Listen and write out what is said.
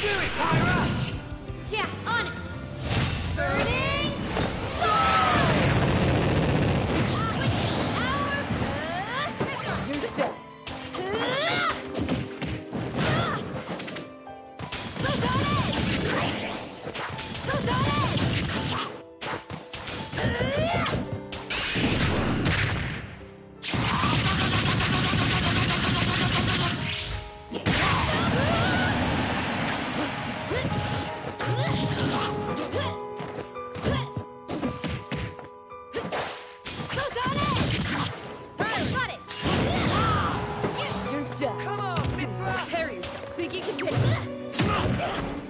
do it, Pyrus! Carry yourself. Think you can take it?